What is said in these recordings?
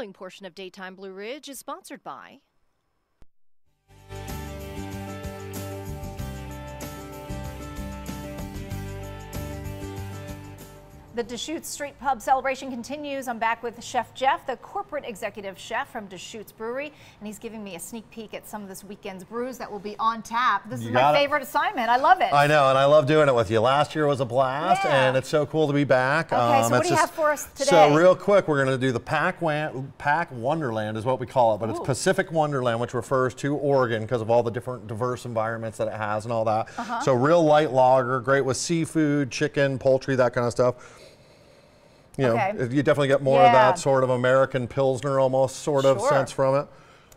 following portion of Daytime Blue Ridge is sponsored by The Deschutes Street Pub celebration continues. I'm back with Chef Jeff, the corporate executive chef from Deschutes Brewery, and he's giving me a sneak peek at some of this weekend's brews that will be on tap. This You is my it. favorite assignment. I love it. I know, and I love doing it with you. Last year was a blast, Yeah. and it's so cool to be back. Um, Okay, so what do you have for us today? So real quick, we're going to do the Pack, Pack Wonderland is what we call it, but it's Pacific Wonderland, which refers to Oregon because of all the different diverse environments that it has and all that. Uh-huh. So real light lager, great with seafood, chicken, poultry, that kind of stuff. You know, you definitely get more of that sort of American Pilsner almost sort of Sure. sense from it.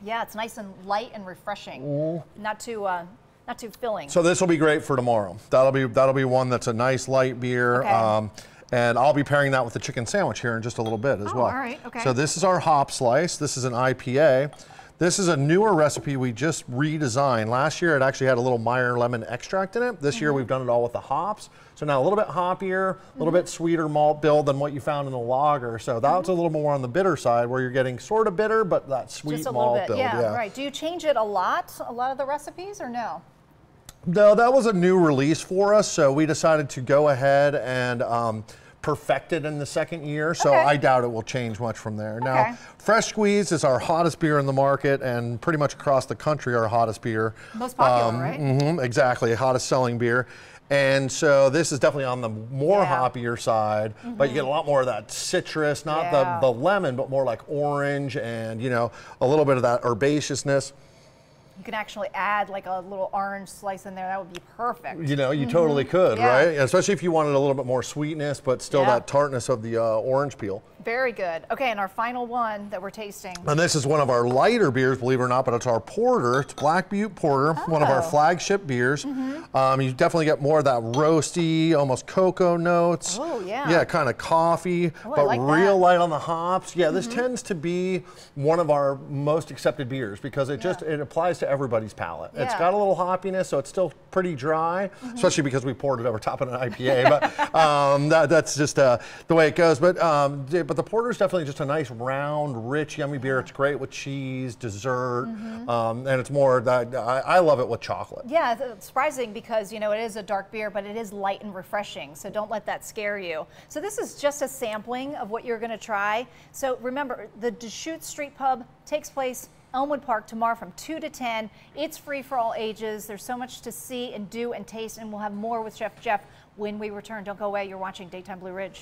yeah, it's nice and light and refreshing. Not too, uh, not too filling. So this will be great for tomorrow. That'll be that'll be one that's a nice light beer. Okay. Um, and I'll be pairing that with the chicken sandwich here in just a little bit as Oh, well. all right, okay. So this is our hop slice. This is an IPA. This is a newer recipe we just redesigned. Last year it actually had a little Meyer lemon extract in it. This Mm-hmm. year we've done it all with the hops. So now a little bit hoppier, a little Mm-hmm. bit sweeter malt bill than what you found in the lager. So that's a little more on the bitter side where you're getting sort of bitter, but that sweet Just a malt little bit. bill. Yeah, right. Do you change it a lot? A lot of the recipes or no? No, that was a new release for us, so we decided to go ahead and um, perfect it in the second year. So Okay. I doubt it will change much from there. Okay. Now, Fresh Squeeze is our hottest beer in the market, and pretty much across the country, our hottest beer. Most popular, right? Mm -hmm, exactly, hottest selling beer. And so this is definitely on the more Yeah. Mm-hmm. side, but you get a lot more of that citrus, not Yeah. the, the lemon, but more like orange and, you know, a little bit of that herbaceousness. You can actually add like a little orange slice in there. That would be perfect. You know, you totally could, Mm-hmm. Yeah. right? Especially if you wanted a little bit more sweetness, but still Yeah. that tartness of the uh, orange peel. Very good. Okay, and our final one that we're tasting. And this is one of our lighter beers, believe it or not, but it's our porter. It's Black Butte Porter, one of our Oh. Flagship beers. Um, you definitely get more of that roasty, almost cocoa notes. Oh, yeah. Yeah, kind of coffee, Oh, but like real that. Light on the hops. Yeah, this tends to be one of our most accepted beers because it just it applies to everybody's palate. It's Yeah. Mm-hmm. got a little hoppiness, so it's still pretty dry, especially because we poured it over top of an IPA. but um, that, that's just uh, the way it goes. But um, but the porter is definitely just a nice round, rich, yummy beer. It's great with cheese, dessert, Mm-hmm. um, and it's more that I, I love it with chocolate. Yeah, it's- it's surprising because you know it is a dark beer, but it is light and refreshing. So don't let that scare you. So this is just a sampling of what you're going to try. So remember, the Deschutes Street Pub takes place Elmwood Park tomorrow from 2 to 10. It's free for all ages. There's so much to see and do and taste, and we'll have more with Chef Jeff when we return. Don't go away. You're watching Daytime Blue Ridge.